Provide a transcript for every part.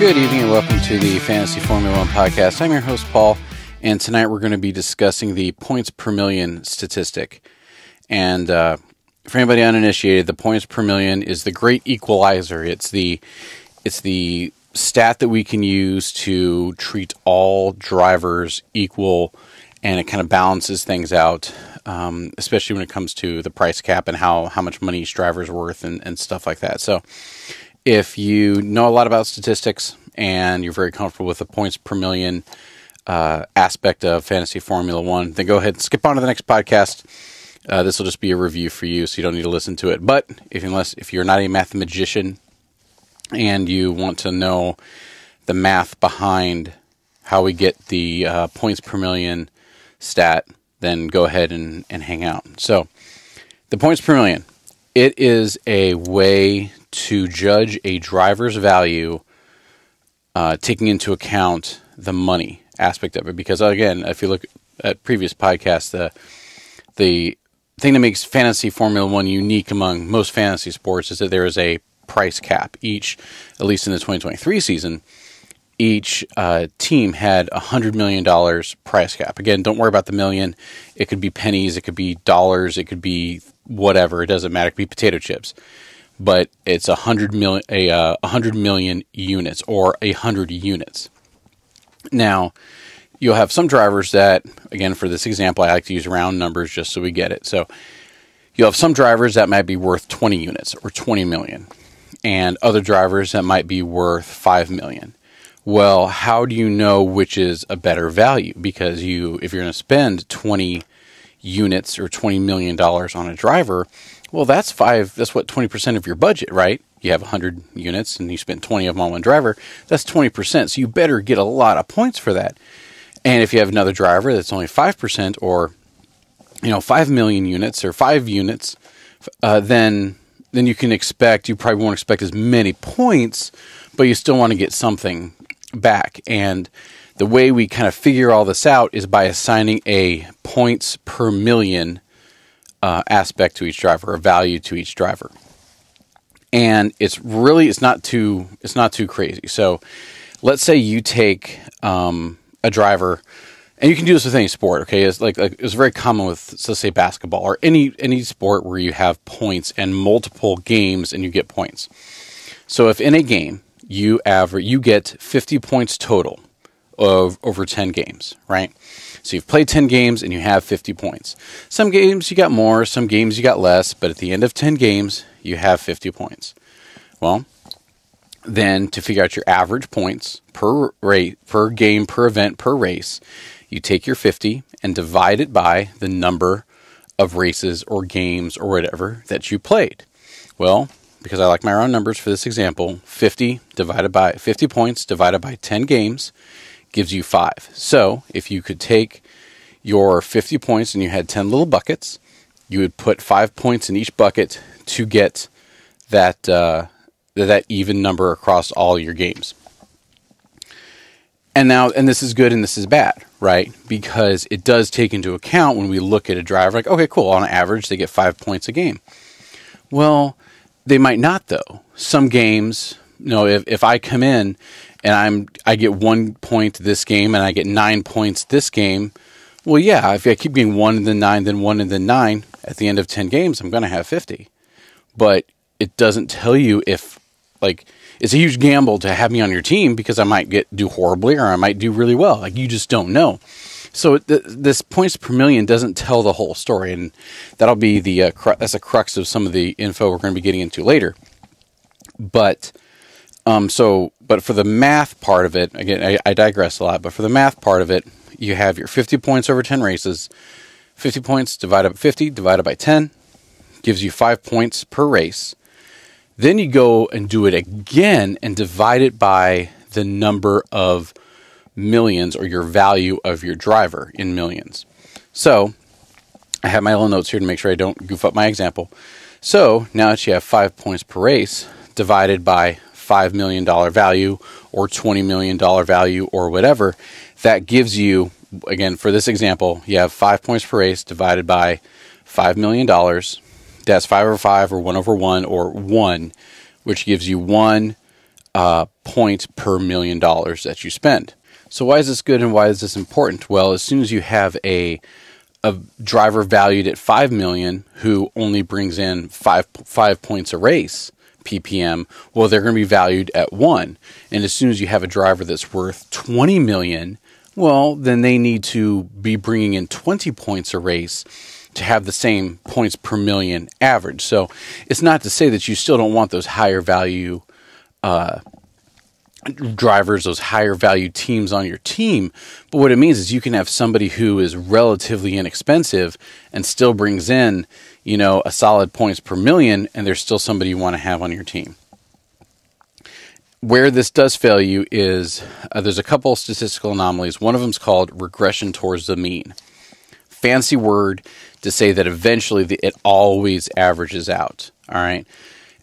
Good evening and welcome to the Fantasy Formula One podcast. I'm your host, Paul, and tonight we're going to be discussing the points per million statistic. And uh, for anybody uninitiated, the points per million is the great equalizer. It's the it's the stat that we can use to treat all drivers equal, and it kind of balances things out, um, especially when it comes to the price cap and how how much money each driver is worth and, and stuff like that. So if you know a lot about statistics and you're very comfortable with the points per million uh, aspect of fantasy Formula One, then go ahead and skip on to the next podcast. Uh, this will just be a review for you, so you don't need to listen to it. But if unless if you're not a mathematician and you want to know the math behind how we get the uh, points per million stat, then go ahead and, and hang out. So, the points per million, it is a way to judge a driver's value, uh, taking into account the money aspect of it. Because again, if you look at previous podcasts, the the thing that makes fantasy Formula One unique among most fantasy sports is that there is a price cap. Each, at least in the 2023 season, each uh, team had a hundred million dollars price cap. Again, don't worry about the million. It could be pennies, it could be dollars, it could be whatever. It doesn't matter. It could be potato chips but it's a hundred million a uh, hundred million units or a hundred units. Now, you'll have some drivers that, again, for this example, I like to use round numbers just so we get it. So you'll have some drivers that might be worth 20 units or 20 million, and other drivers that might be worth 5 million. Well, how do you know which is a better value? Because you, if you're going to spend 20 units or 20 million dollars on a driver, well, that's five. That's what twenty percent of your budget, right? You have hundred units and you spend twenty of them on one driver. That's twenty percent. So you better get a lot of points for that. And if you have another driver that's only five percent, or you know, five million units or five units, uh, then then you can expect you probably won't expect as many points, but you still want to get something back. And the way we kind of figure all this out is by assigning a points per million uh, aspect to each driver, a value to each driver, and it's really it's not too it's not too crazy. So, let's say you take um, a driver, and you can do this with any sport. Okay, it's like, like it's very common with let's say basketball or any any sport where you have points and multiple games and you get points. So, if in a game you average you get 50 points total of over 10 games, right? So you've played 10 games and you have 50 points. Some games you got more, some games you got less, but at the end of 10 games, you have 50 points. Well, then to figure out your average points per rate, per game, per event, per race, you take your 50 and divide it by the number of races or games or whatever that you played. Well, because I like my round numbers for this example, 50 divided by 50 points divided by 10 games gives you five. So if you could take your 50 points and you had 10 little buckets, you would put five points in each bucket to get that uh, that even number across all your games. And now, and this is good and this is bad, right? Because it does take into account when we look at a driver, like, okay, cool, on average, they get five points a game. Well, they might not, though. Some games, know, if, if I come in and I'm I get one point this game and I get nine points this game, well, yeah, if I keep getting one and then nine, then one and then nine, at the end of ten games, I'm going to have fifty. But it doesn't tell you if like it's a huge gamble to have me on your team because I might get do horribly or I might do really well. Like you just don't know. So th- this points per million doesn't tell the whole story, and that'll be the uh, cru- that's a crux of some of the info we're going to be getting into later. But um, so, but for the math part of it, again, I, I, digress a lot, but for the math part of it, you have your 50 points over 10 races. 50 points divided by 50 divided by 10 gives you five points per race. Then you go and do it again and divide it by the number of millions or your value of your driver in millions. So, I have my little notes here to make sure I don't goof up my example. So, now that you have five points per race divided by $5 million value or $20 million value or whatever, that gives you, again, for this example, you have five points per race divided by $5 million. That's 5 over 5 or 1 over 1 or 1, which gives you one uh, point per million dollars that you spend. So why is this good and why is this important? Well, as soon as you have a a driver valued at five million who only brings in five five points a race ppm, well, they're going to be valued at one. And as soon as you have a driver that's worth twenty million, well, then they need to be bringing in twenty points a race to have the same points per million average. So it's not to say that you still don't want those higher value uh, drivers, those higher value teams on your team. But what it means is you can have somebody who is relatively inexpensive and still brings in, you know, a solid points per million, and there's still somebody you want to have on your team. Where this does fail you is uh, there's a couple statistical anomalies. One of them is called regression towards the mean. Fancy word to say that eventually the, it always averages out. All right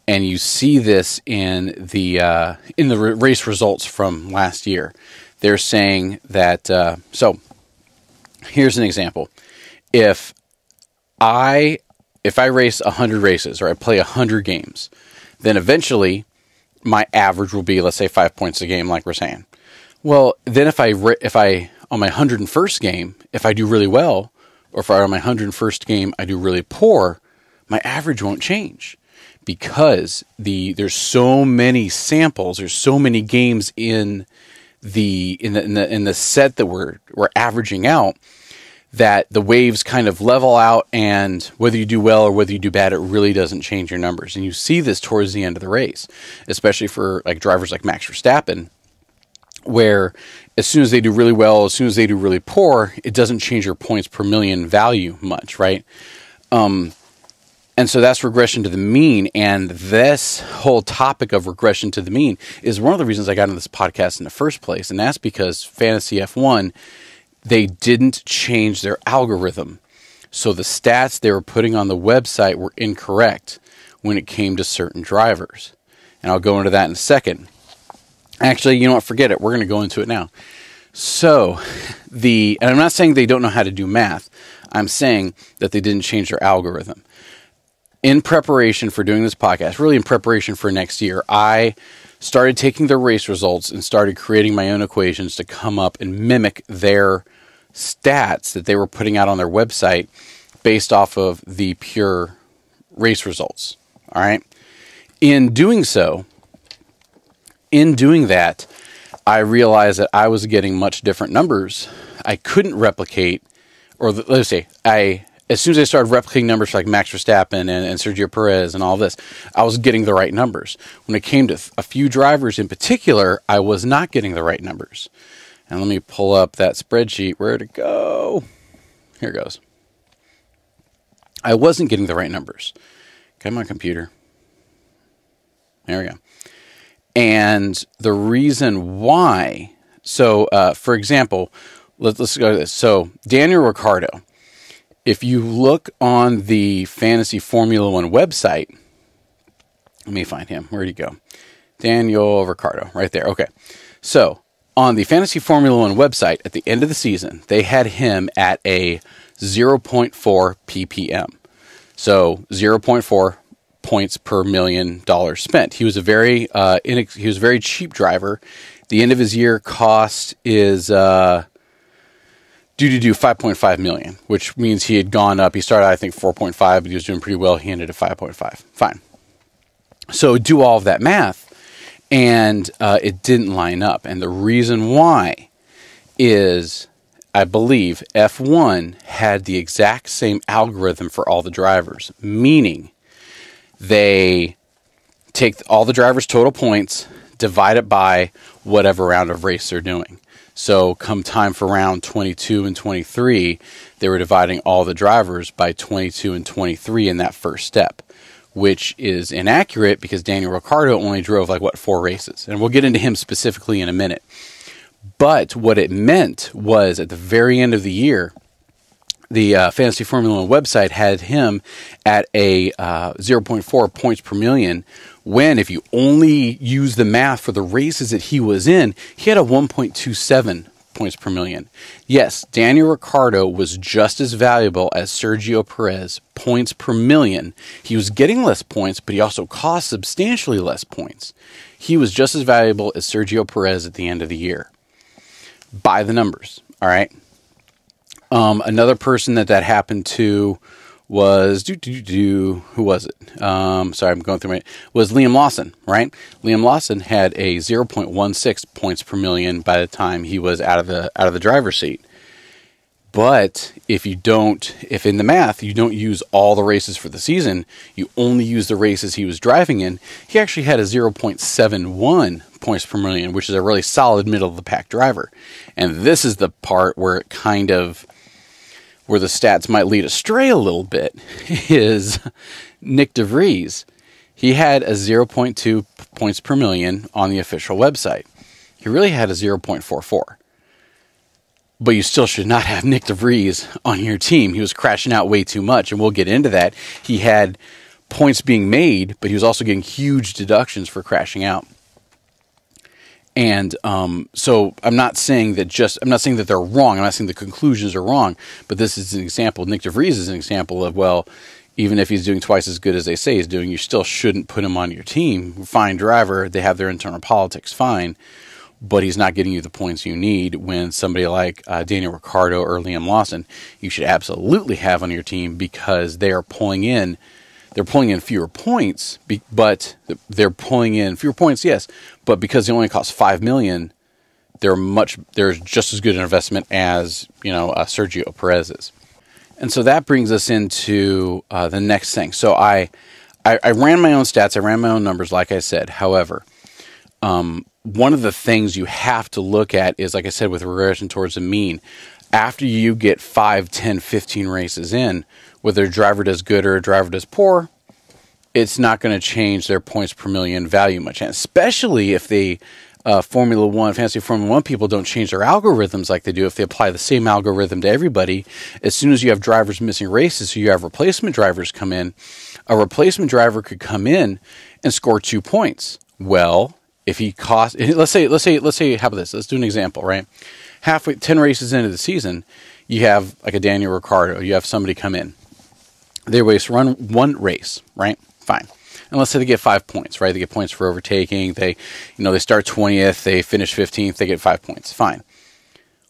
and you see this in the uh, in the race results from last year. They're saying that uh, so. Here's an example: if I if I race hundred races or I play hundred games, then eventually my average will be let's say five points a game, like we're saying. Well, then if I if I on my hundred and first game, if I do really well, or if I on my hundred and first game I do really poor, my average won't change because the there's so many samples, there's so many games in the in the in the, in the set that we're we're averaging out that the waves kind of level out and whether you do well or whether you do bad it really doesn't change your numbers and you see this towards the end of the race especially for like drivers like Max Verstappen where as soon as they do really well as soon as they do really poor it doesn't change your points per million value much right um, and so that's regression to the mean. And this whole topic of regression to the mean is one of the reasons I got into this podcast in the first place. And that's because Fantasy F1, they didn't change their algorithm. So the stats they were putting on the website were incorrect when it came to certain drivers. And I'll go into that in a second. Actually, you know what? Forget it. We're going to go into it now. So, the, and I'm not saying they don't know how to do math. I'm saying that they didn't change their algorithm in preparation for doing this podcast, really in preparation for next year, I started taking their race results and started creating my own equations to come up and mimic their stats that they were putting out on their website based off of the pure race results. All right. In doing so, in doing that, I realized that I was getting much different numbers. I couldn't replicate, or let's say, I as soon as I started replicating numbers like Max Verstappen and, and Sergio Perez and all this, I was getting the right numbers. When it came to a few drivers in particular, I was not getting the right numbers. And let me pull up that spreadsheet. Where'd it go? Here it goes. I wasn't getting the right numbers. Come on, computer. There we go. And the reason why, so uh, for example, let, us go to this. So Daniel Ricciardo, if you look on the Fantasy Formula One website, let me find him. Where'd he go? Daniel Ricciardo, right there. Okay. So on the Fantasy Formula One website, at the end of the season, they had him at a 0.4 ppm. So 0.4 points per million dollars spent. He was a very uh, inex- he was a very cheap driver. The end of his year cost is uh, due to do 5.5 million, which means he had gone up. He started, I think, 4.5, but he was doing pretty well. He ended at 5.5. Fine. So do all of that math, and uh, it didn't line up. And the reason why is, I believe, F1 had the exact same algorithm for all the drivers, meaning they take all the drivers' total points, divide it by whatever round of race they're doing. So, come time for round 22 and 23, they were dividing all the drivers by 22 and 23 in that first step, which is inaccurate because Daniel Ricciardo only drove like what four races. And we'll get into him specifically in a minute. But what it meant was at the very end of the year, the uh, Fantasy Formula One website had him at a uh, 0.4 points per million. When, if you only use the math for the races that he was in, he had a 1.27 points per million. Yes, Daniel Ricciardo was just as valuable as Sergio Perez, points per million. He was getting less points, but he also cost substantially less points. He was just as valuable as Sergio Perez at the end of the year. By the numbers, all right? Um, another person that that happened to was do do do who was it? Um, sorry, I'm going through my was Liam Lawson, right? Liam Lawson had a 0.16 points per million by the time he was out of the out of the driver's seat. But if you don't, if in the math you don't use all the races for the season, you only use the races he was driving in, he actually had a 0.71 points per million, which is a really solid middle of the pack driver. And this is the part where it kind of where the stats might lead astray a little bit is Nick de Vries. He had a 0.2 points per million on the official website. He really had a 0.44. But you still should not have Nick de Vries on your team. He was crashing out way too much, and we'll get into that. He had points being made, but he was also getting huge deductions for crashing out. And um, so I'm not saying that just I'm not saying that they're wrong. I'm not saying the conclusions are wrong. But this is an example. Nick de Vries is an example of well, even if he's doing twice as good as they say he's doing, you still shouldn't put him on your team. Fine driver. They have their internal politics. Fine. But he's not getting you the points you need when somebody like uh, Daniel Ricciardo or Liam Lawson, you should absolutely have on your team because they are pulling in they're pulling in fewer points, but they're pulling in fewer points, yes, but because they only cost five million, they're much just as good an investment as you know uh, Sergio Perez's. And so that brings us into uh, the next thing. So I, I, I ran my own stats, I ran my own numbers, like I said. However, um, one of the things you have to look at is, like I said, with regression towards the mean. After you get 5, 10, 15 races in, whether a driver does good or a driver does poor, it's not going to change their points per million value much. And especially if they uh, Formula One, fancy Formula One people don't change their algorithms like they do if they apply the same algorithm to everybody. As soon as you have drivers missing races, so you have replacement drivers come in, a replacement driver could come in and score two points. Well, if he costs, let's say, let's say, let's say, how about this? Let's do an example, right? Halfway, 10 races into the season, you have like a Daniel Ricciardo, you have somebody come in. They race run one race, right? Fine. And let's say they get five points, right? They get points for overtaking. They, you know, they start 20th, they finish 15th, they get five points. Fine.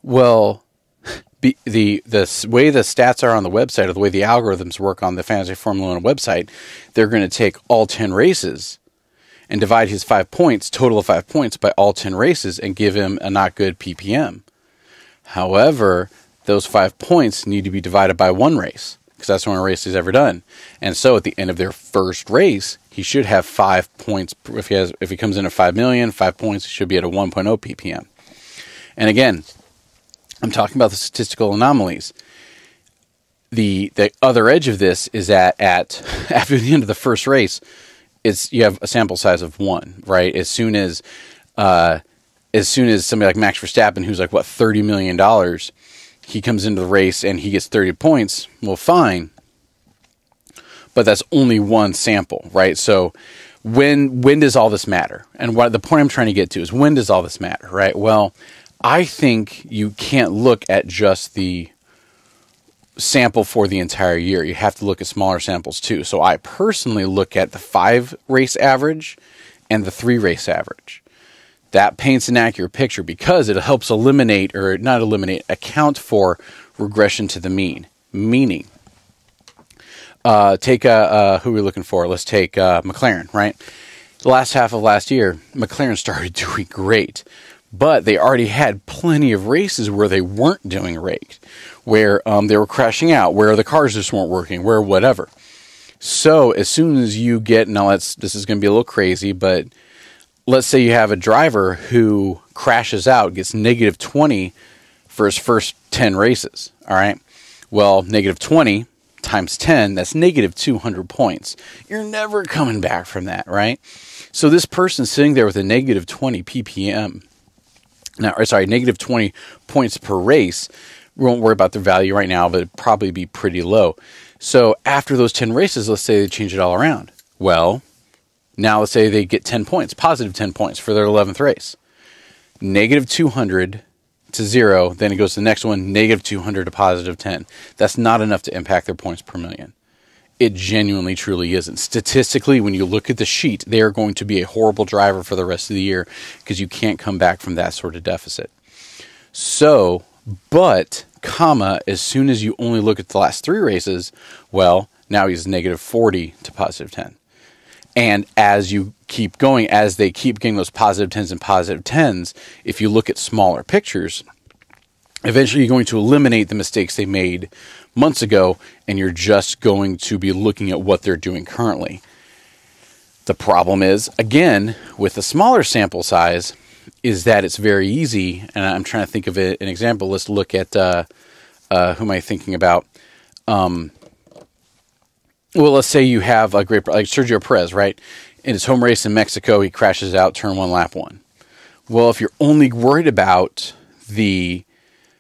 Well, be, the the way the stats are on the website, or the way the algorithms work on the Fantasy Formula One website, they're going to take all 10 races and divide his five points, total of five points, by all 10 races and give him a not good PPM. However, those five points need to be divided by one race because that's the only race he's ever done. And so at the end of their first race, he should have five points. If he has, if he comes in at five million, five points, he should be at a 1.0 ppm. And again, I'm talking about the statistical anomalies. The the other edge of this is that at after the end of the first race, it's you have a sample size of one, right? As soon as uh, as soon as somebody like Max Verstappen, who's like what thirty million dollars, he comes into the race and he gets 30 points, well, fine. But that's only one sample, right? So when when does all this matter? And what the point I'm trying to get to is when does all this matter, right? Well, I think you can't look at just the sample for the entire year. You have to look at smaller samples too. So I personally look at the five race average and the three race average that paints an accurate picture because it helps eliminate or not eliminate account for regression to the mean. Meaning uh, take uh, uh, who are we looking for? Let's take uh, mclaren right? The last half of last year mclaren started doing great but they already had plenty of races where they weren't doing great where um, they were crashing out where the cars just weren't working where whatever. So as soon as you get now let's this is going to be a little crazy but let's say you have a driver who crashes out, gets negative 20 for his first 10 races. All right. Well, negative 20 times 10, that's negative 200 points. You're never coming back from that, right? So this person sitting there with a negative 20 ppm, now, or sorry, negative 20 points per race, we won't worry about the value right now, but it'd probably be pretty low. So after those 10 races, let's say they change it all around. Well, now, let's say they get 10 points, positive 10 points for their 11th race. Negative 200 to zero, then it goes to the next one, negative 200 to positive 10. That's not enough to impact their points per million. It genuinely, truly isn't. Statistically, when you look at the sheet, they are going to be a horrible driver for the rest of the year because you can't come back from that sort of deficit. So, but, comma, as soon as you only look at the last three races, well, now he's negative 40 to positive 10. And as you keep going, as they keep getting those 10s and 10s, if you look at smaller pictures, eventually you're going to eliminate the mistakes they made months ago and you're just going to be looking at what they're doing currently. The problem is, again, with a smaller sample size, is that it's very easy. And I'm trying to think of an example. Let's look at uh, uh, who am I thinking about? Um, well, let's say you have a great like Sergio Perez, right? In his home race in Mexico, he crashes out turn one, lap one. Well, if you're only worried about the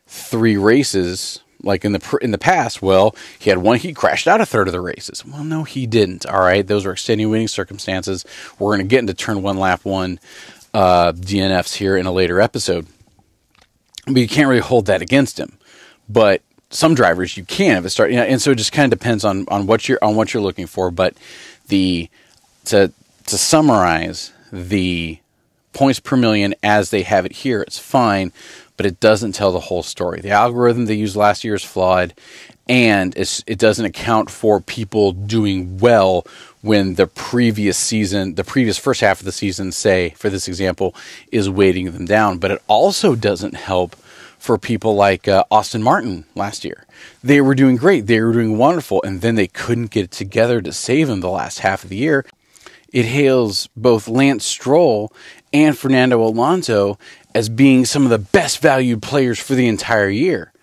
three races, like in the in the past, well, he had one he crashed out a third of the races. Well, no, he didn't. All right, those were extenuating circumstances. We're going to get into turn one, lap one uh, DNFs here in a later episode, but you can't really hold that against him. But some drivers you can if it start, you know, and so it just kind of depends on on what you're on what you're looking for. But the to to summarize the points per million as they have it here, it's fine, but it doesn't tell the whole story. The algorithm they used last year is flawed, and it doesn't account for people doing well when the previous season, the previous first half of the season, say for this example, is weighting them down. But it also doesn't help for people like uh, Aston Martin last year. They were doing great, they were doing wonderful, and then they couldn't get it together to save them the last half of the year. It hails both Lance Stroll and Fernando Alonso as being some of the best valued players for the entire year.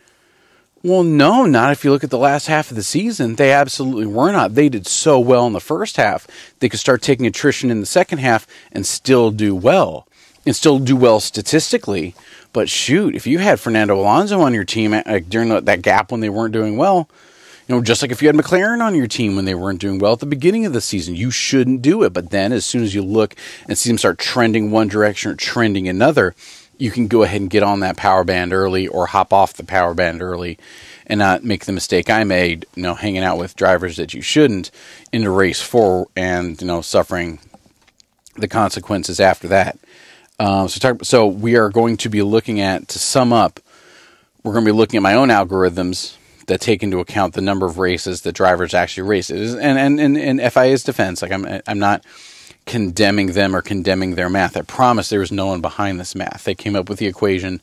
Well, no, not if you look at the last half of the season. They absolutely were not. They did so well in the first half. They could start taking attrition in the second half and still do well, and still do well statistically. But shoot, if you had Fernando Alonso on your team uh, during that gap when they weren't doing well, you know, just like if you had McLaren on your team when they weren't doing well at the beginning of the season, you shouldn't do it. But then, as soon as you look and see them start trending one direction or trending another, you can go ahead and get on that power band early or hop off the power band early and not make the mistake I made, you know, hanging out with drivers that you shouldn't into race four and, you know, suffering the consequences after that. Um, so, talk, so we are going to be looking at to sum up. We're going to be looking at my own algorithms that take into account the number of races that drivers actually race. And and and in FIA's defense, like I'm I'm not condemning them or condemning their math. I promise there was no one behind this math. They came up with the equation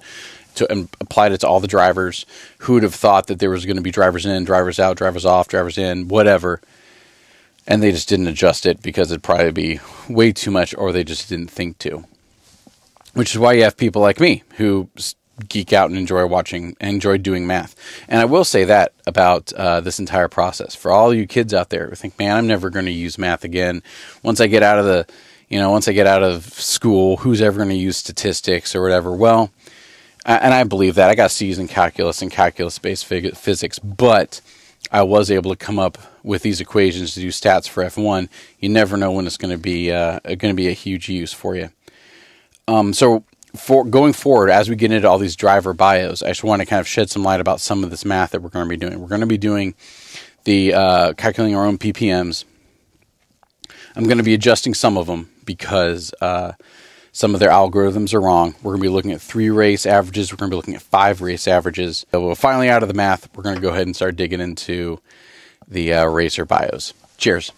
to and applied it to all the drivers. Who would have thought that there was going to be drivers in, drivers out, drivers off, drivers in, whatever. And they just didn't adjust it because it'd probably be way too much, or they just didn't think to which is why you have people like me who geek out and enjoy watching and enjoy doing math. And I will say that about uh, this entire process for all you kids out there who think, man, I'm never going to use math again. Once I get out of the, you know, once I get out of school, who's ever going to use statistics or whatever? Well, and I believe that I got C's in calculus and calculus-based physics, but I was able to come up with these equations to do stats for F1. You never know when it's going to be uh, going to be a huge use for you. Um, so for going forward, as we get into all these driver bios, I just want to kind of shed some light about some of this math that we're going to be doing. We're going to be doing the uh, calculating our own PPMs. I'm going to be adjusting some of them because uh, some of their algorithms are wrong. We're going to be looking at three race averages. We're going to be looking at five race averages. So we're finally out of the math. We're going to go ahead and start digging into the uh, racer bios. Cheers.